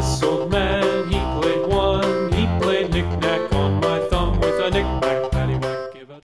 this old man.